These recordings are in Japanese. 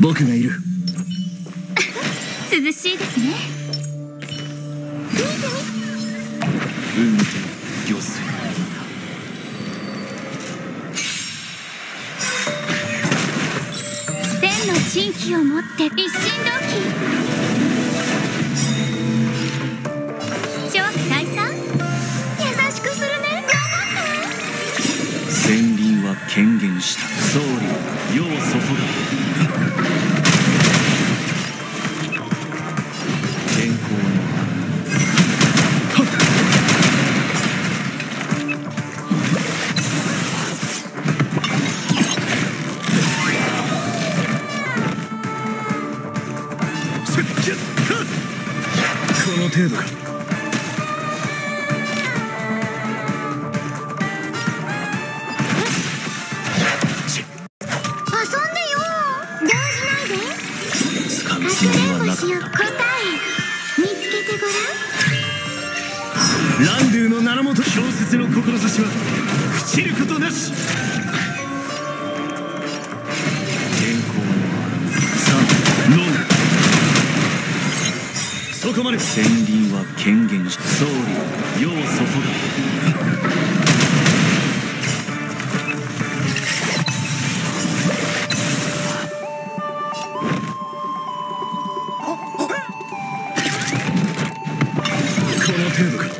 僕がいる。涼しいですね。海と魚水千の珍奇を持って一心同期。諸悪退散優しくするね。戦輪は権限した。総理この程度か名のもと小説の志は朽ちることなし。健康のさあ飲むそこまで。戦輪は権限し総理世を注ぐこの程度か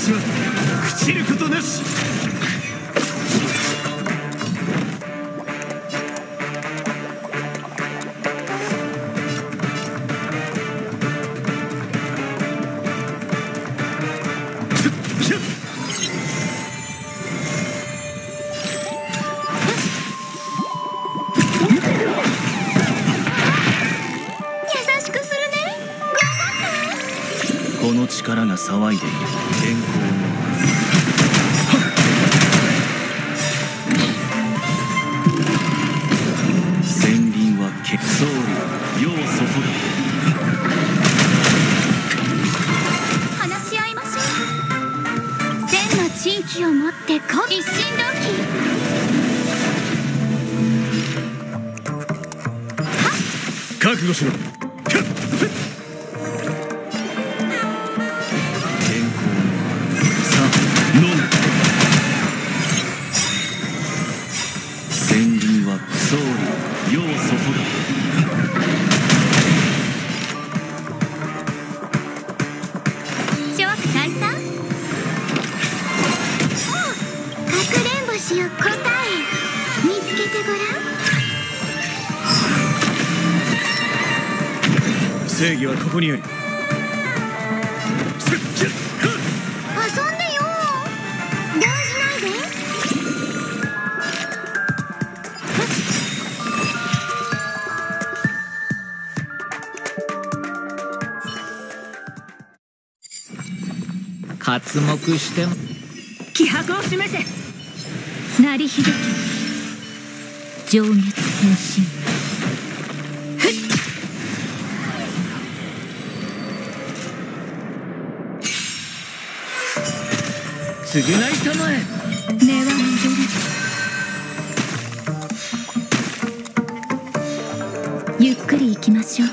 口この力が騒いでいる健康の戦輪はけ総理世を持っ。てこ一心ぐ覚悟しろんぐ正義はここに。あり遊んでよ。動じないで。刮目しても。気迫を示せ鳴り響き情熱変身償いたまえ根はれゆっくり行きましょう。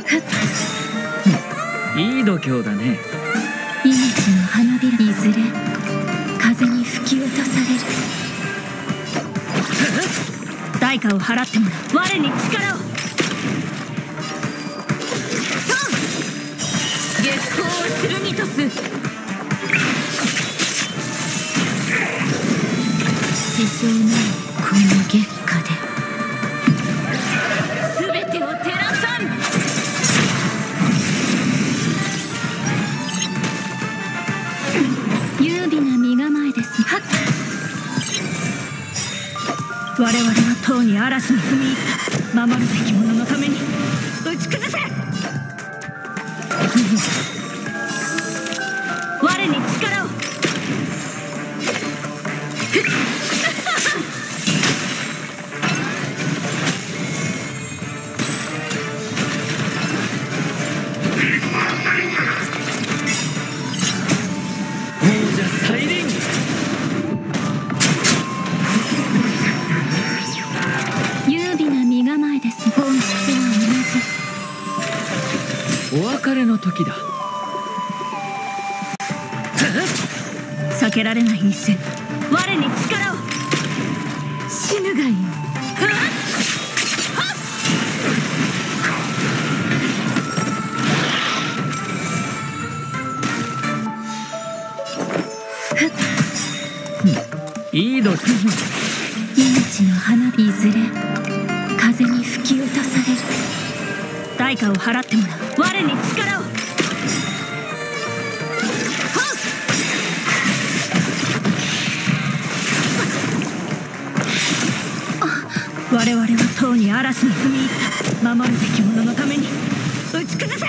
いい度胸だね。命の花びらいずれ風に吹き落とされる代価を払ってもらう我に力を支障ないこの月下で。全てを照らさん。優美な身構えです。はっ。我々はとうに嵐に踏み入った。守るべき者お別れの時だ。避けられない一戦。我に力を。死ぬがいい命の花火いずれ風に吹き落とされる代価を払ってもらう我に力を我々はとうに嵐に踏み入った守るべき者のために打ち崩せ。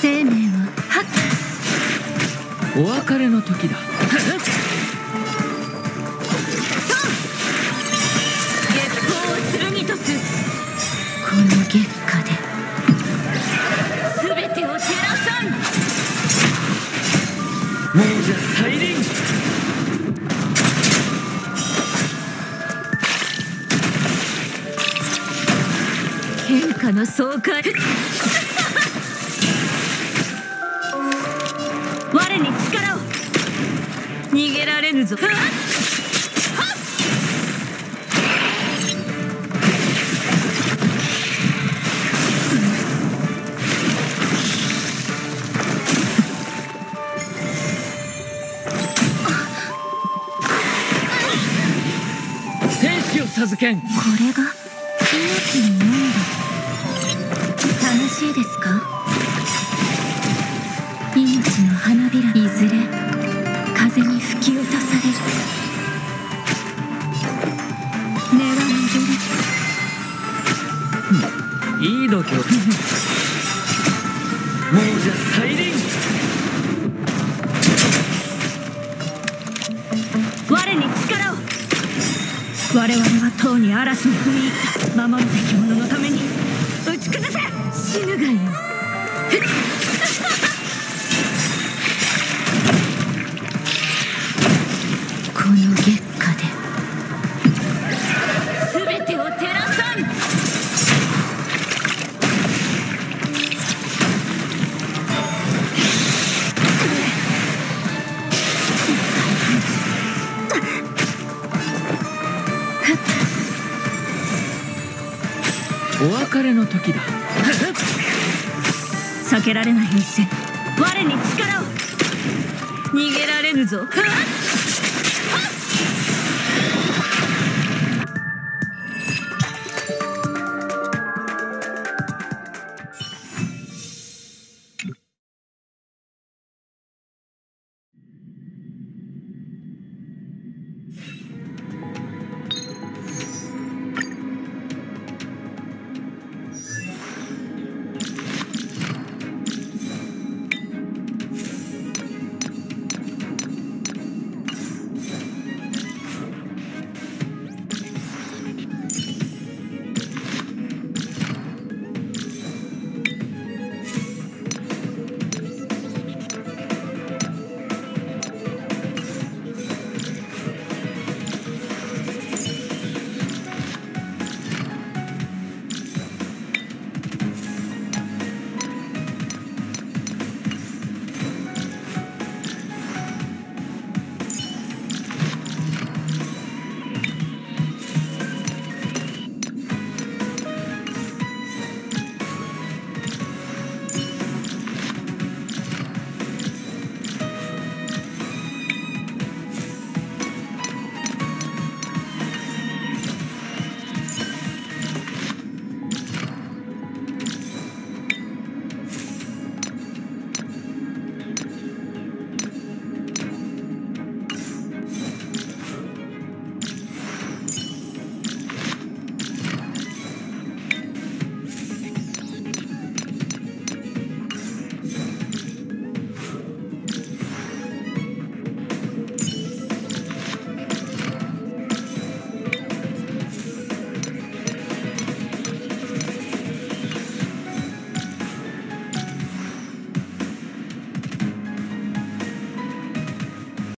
生命ははっお別れの時だ。爽快。我に力を。逃げられぬぞ。これが命の温度楽しいですか？命の花びらいずれ風に吹き落とされる。根は巡る。いい度胸。王者再臨。我に力を。我々はとうに嵐に踏み入った。守るべき者のために。打ち崩せ死ぬがいいお別れの時だ。避けられない一戦我に力を。逃げられぬぞ。